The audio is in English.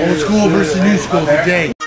Old school versus new school today.